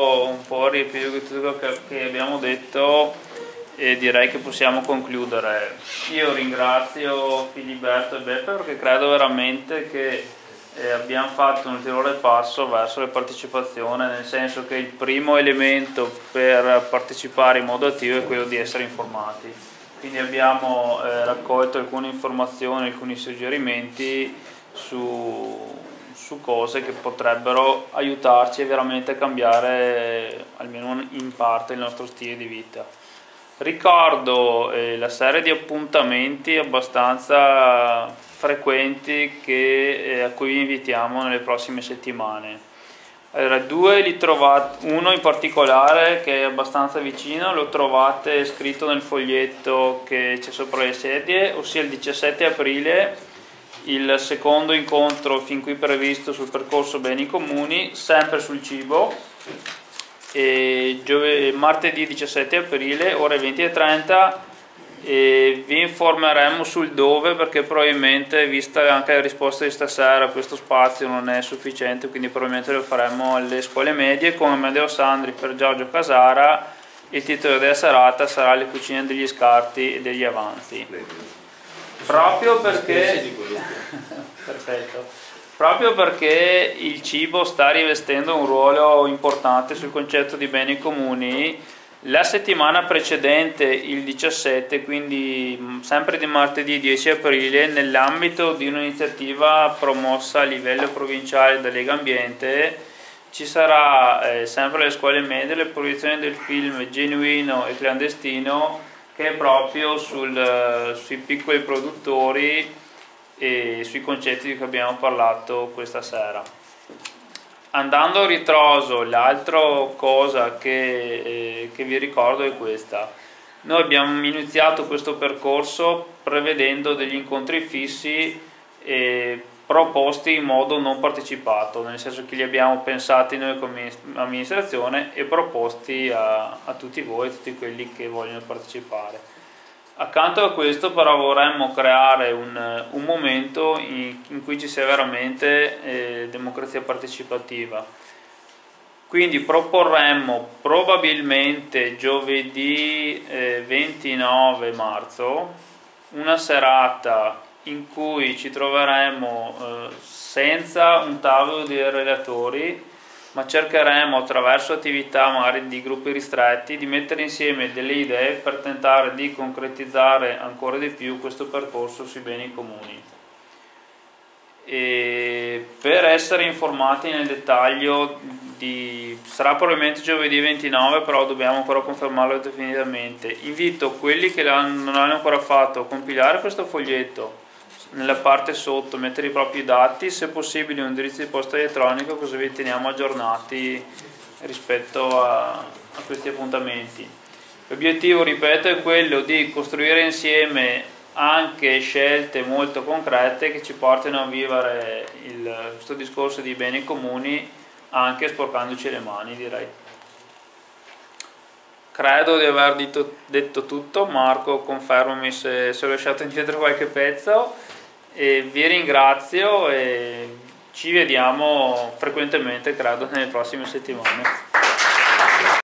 Un po' riepilogo tutto quello che abbiamo detto e direi che possiamo concludere. Io ringrazio Filiberto e Beppe perché credo veramente che eh, abbiamo fatto un ulteriore passo verso la partecipazione, nel senso che il primo elemento per partecipare in modo attivo è quello di essere informati. Quindi abbiamo eh, raccolto alcune informazioni, alcuni suggerimenti su su cose che potrebbero aiutarci veramente a cambiare almeno in parte il nostro stile di vita. Ricordo eh, la serie di appuntamenti abbastanza frequenti che, eh, a cui vi invitiamo nelle prossime settimane. Allora, due li trovate, uno in particolare che è abbastanza vicino, lo trovate scritto nel foglietto che c'è sopra le sedie, ossia il 17 aprile il secondo incontro fin qui previsto sul percorso beni comuni, sempre sul cibo, martedì 17 aprile, ore 20.30 e vi informeremo sul dove perché probabilmente vista anche la risposta di stasera questo spazio non è sufficiente quindi probabilmente lo faremo alle scuole medie come Amedeo Sandri per Giorgio Casara il titolo della serata sarà le cucine degli scarti e degli avanzi proprio perché perfetto. Proprio perché il cibo sta rivestendo un ruolo importante sul concetto di beni comuni. La settimana precedente il 17 quindi sempre di martedì 10 aprile nell'ambito di un'iniziativa promossa a livello provinciale da Lega Ambiente ci sarà eh, sempre alle scuole medie la proiezione del film Genuino e Clandestino che è proprio sul, sui piccoli produttori e sui concetti di cui abbiamo parlato questa sera. Andando a ritroso, l'altra cosa che, eh, che vi ricordo è questa. Noi abbiamo iniziato questo percorso prevedendo degli incontri fissi eh, proposti in modo non partecipato, nel senso che li abbiamo pensati noi come amministrazione e proposti a, a tutti voi, a tutti quelli che vogliono partecipare. Accanto a questo però vorremmo creare un, un momento in, in, cui ci sia veramente eh, democrazia partecipativa. Quindi proporremmo probabilmente giovedì eh, 29 marzo una serata in cui ci troveremo eh, senza un tavolo di relatori, ma cercheremo attraverso attività magari di gruppi ristretti di mettere insieme delle idee per tentare di concretizzare ancora di più questo percorso sui beni comuni. E per essere informati nel dettaglio di, sarà probabilmente giovedì 29 però dobbiamo ancora confermarlo definitivamente invito quelli che non l'hanno ancora fatto a compilare questo foglietto nella parte sotto mettere i propri dati, se possibile un indirizzo di posta elettronica così vi teniamo aggiornati rispetto a, a questi appuntamenti. L'obiettivo, ripeto, è quello di costruire insieme anche scelte molto concrete che ci portino a vivere il, questo discorso di beni comuni anche sporcandoci le mani, direi. Credo di aver detto, detto tutto, Marco confermami se, se ho lasciato indietro qualche pezzo. E vi ringrazio e ci vediamo frequentemente credo nelle prossime settimane